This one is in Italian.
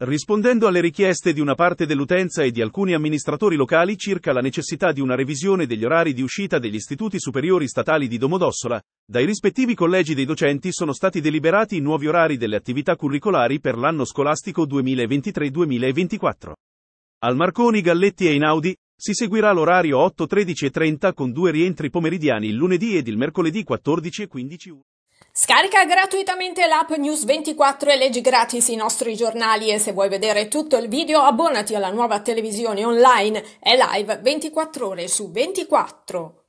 Rispondendo alle richieste di una parte dell'utenza e di alcuni amministratori locali circa la necessità di una revisione degli orari di uscita degli istituti superiori statali di Domodossola, dai rispettivi collegi dei docenti sono stati deliberati i nuovi orari delle attività curricolari per l'anno scolastico 2023-2024. Al Marconi, Galletti e Inaudi si seguirà l'orario 8, 13 e 30 con due rientri pomeridiani il lunedì ed il mercoledì 14 e 15. Scarica gratuitamente l'app News24 e leggi gratis i nostri giornali e se vuoi vedere tutto il video abbonati alla nuova televisione online e live 24 ore su 24.